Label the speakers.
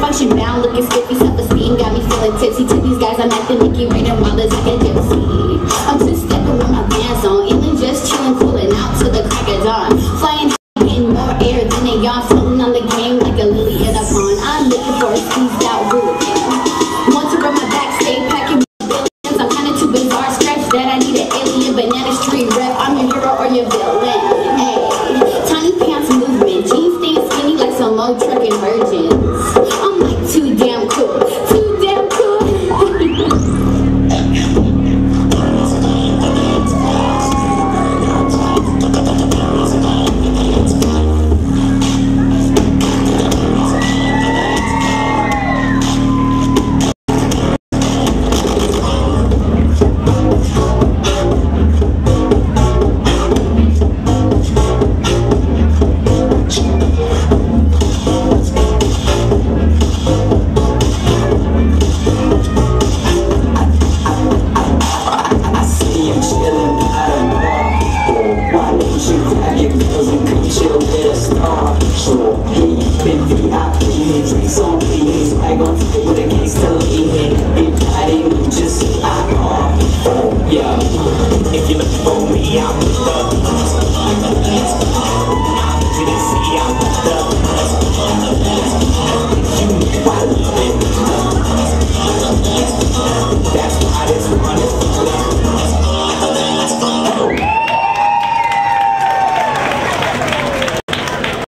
Speaker 1: Function bound, looking spiffy, self-esteem got me feeling tipsy. To these guys, I'm acting Nicky Rainer while it's like a floating on the game like a lily in a pond. I'm looking for a squeezed out hooligan. Want to run my back, stay packing billions. I'm kinda too bizarre, scratch that. I need an alien banana street rep. I'm your hero or your villain. Hey, tiny pants movement, jeans staying skinny like some old trucking
Speaker 2: I get bragging because you can chill with a star. Sure, he been VIP, drinks on me, swag on me with a gangster lean. Everybody know just who I are. Oh yeah, if you look for me, I'm the. I'm the. I'm the. I'm the.